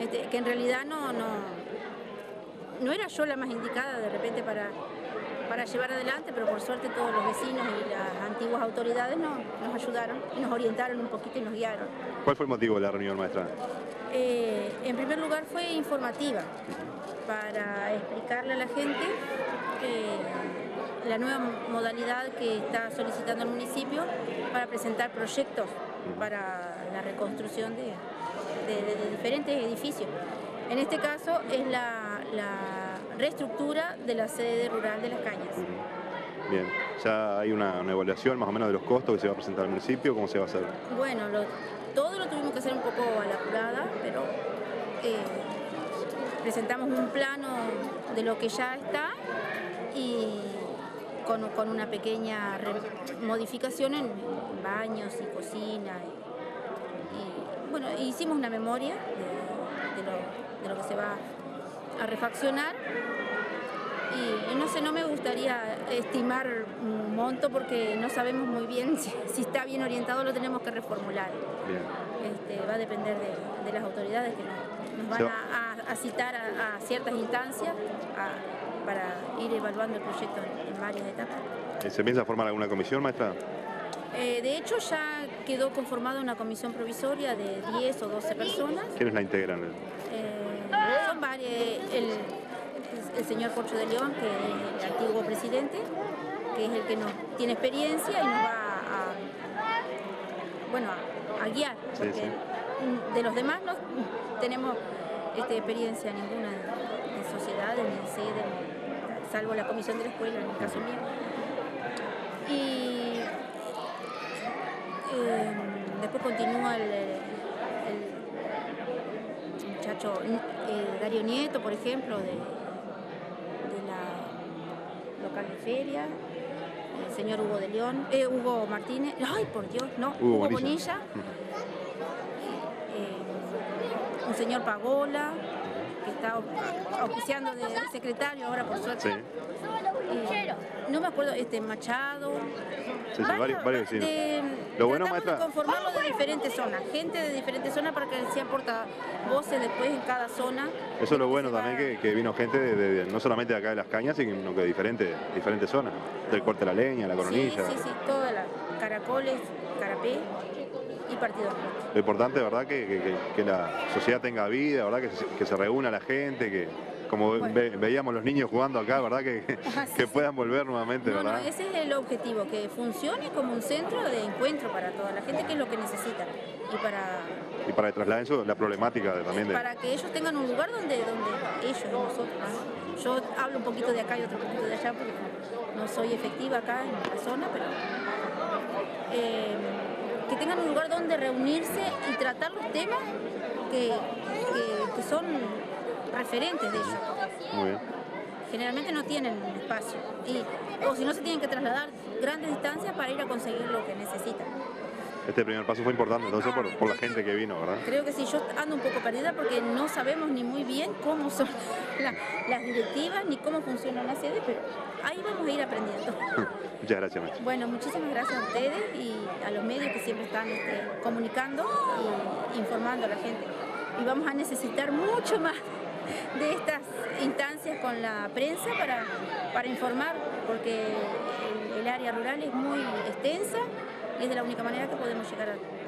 este, que en realidad no, no, no era yo la más indicada de repente para, para llevar adelante, pero por suerte todos los vecinos y las antiguas autoridades nos, nos ayudaron, nos orientaron un poquito y nos guiaron. ¿Cuál fue el motivo de la reunión, maestra? Eh, en primer lugar fue informativa, para explicarle a la gente la nueva modalidad que está solicitando el municipio para presentar proyectos para la reconstrucción de, diferentes edificios. En este caso es la, reestructura de la sede rural de Las Cañas. Bien, ya hay una, evaluación más o menos de los costos que se va a presentar al municipio, ¿cómo se va a hacer? Bueno, todo lo tuvimos que hacer un poco a la apurada, pero eh, presentamos un plano de lo que ya está y con, una pequeña modificación en baños y cocina. Y, bueno, hicimos una memoria de, lo, que se va a refaccionar y, no sé, no me gustaría estimar un monto porque no sabemos muy bien si, está bien orientado, lo tenemos que reformular. Este, va a depender de, las autoridades que nos, van a, citar a, ciertas instancias para ir evaluando el proyecto en, varias etapas. ¿Se piensa formar alguna comisión, maestra? Eh, de hecho, ya quedó conformada una comisión provisoria de 10 o 12 personas. ¿Quiénes la integran? Eh, son varios. El, señor Corcho de León, que es el antiguo presidente, que es el que nos tiene experiencia y nos va a, bueno, a, guiar. Porque de los demás no tenemos este, experiencia ninguna en, sociedades, ni en sede, salvo la comisión de la escuela, en el caso mío. Y em, después continúa el, muchacho eh, Darío Nieto, por ejemplo, de feria, el señor Hugo de León, eh, Hugo Martínez, ay por Dios, no, Hugo, Bonilla, eh, un señor Pagola, que está oficiando de secretario ahora por suerte. Eh, no me acuerdo, este Machado. Sí, sí, varios, varios. De, Lo bueno, maestra. de conformarlo de diferentes zonas, gente de diferentes zonas para que sean portavoces después en cada zona. Eso es lo bueno también, que, vino gente de, no solamente de acá de las cañas, sino que de diferentes, diferentes zonas. Del corte de la leña, la coronilla. Sí, sí, sí, todas las caracoles, carapé y partido. Lo importante, ¿verdad? Que, que, la sociedad tenga vida, ¿verdad? Que se, que se reúna la gente, que como veíamos los niños jugando acá, ¿verdad? Que, que puedan volver nuevamente, ¿verdad? No, ese es el objetivo, que funcione como un centro de encuentro para toda la gente, que es lo que necesita. Y para... Y para trasladar eso, la problemática también de... Para que ellos tengan un lugar donde, donde ellos, nosotros, yo hablo un poquito de acá y otro poquito de allá, porque no soy efectiva acá en la zona, pero... Eh, que tengan un lugar donde reunirse y tratar los temas que, que, son referentes de ellos. Generalmente no tienen espacio y, o si no se tienen que trasladar grandes distancias para ir a conseguir lo que necesitan. Este primer paso fue importante, entonces, por, por, la gente que vino, ¿verdad? Creo que sí, yo ando un poco perdida porque no sabemos ni muy bien cómo son las directivas ni cómo funciona la sede, pero ahí vamos a ir aprendiendo. Muchas gracias. Bueno, muchísimas gracias a ustedes y a los medios que siempre están este, comunicando e informando a la gente. Y vamos a necesitar mucho más de estas instancias con la prensa para, para informar, porque el área rural es muy extensa y es de la única manera que podemos llegar a